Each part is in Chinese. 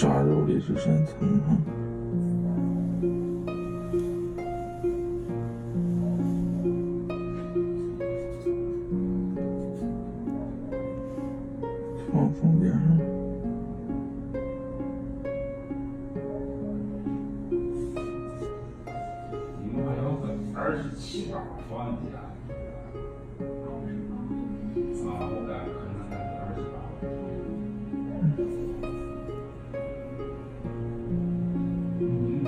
炸肉里是深层哈。放松点哈。你们还有个二十七八房间。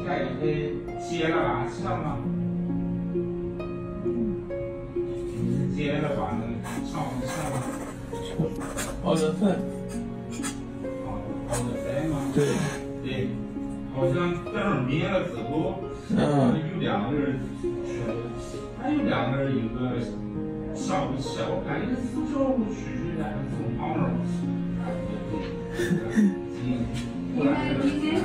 你们家里头结了完事了吗？结了完了，上不上了？二月份，啊，好的在吗？对，对，好像这儿灭了之后，嗯，有两个人，还有两个人，一个上不去，我感觉是叫我去去的，从旁边儿。嗯，应该应该是